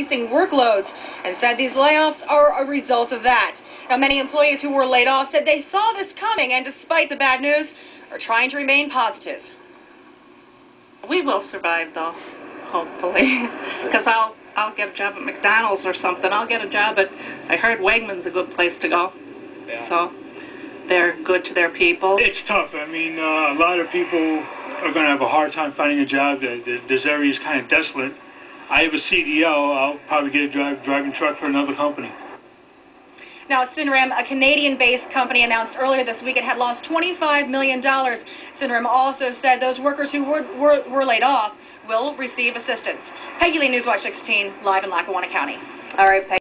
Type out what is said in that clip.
increasing workloads and said these layoffs are a result of that. Now, many employees who were laid off said they saw this coming and despite the bad news, are trying to remain positive. We will survive though, hopefully, because I'll I'll get a job at McDonald's or something. I'll get a job at. I heard Wegmans a good place to go, Yeah. so they're good to their people. It's tough. I mean, uh, a lot of people are going to have a hard time finding a job. The, the, this area is kind of desolate. I have a CDL. I'll probably get a drive, driving truck for another company. Now, Cinram, a Canadian-based company, announced earlier this week it had lost $25 million. Cinram also said those workers who were, were, were laid off will receive assistance. Peggy Lee, Newswatch 16, live in Lackawanna County. All right, Peggy.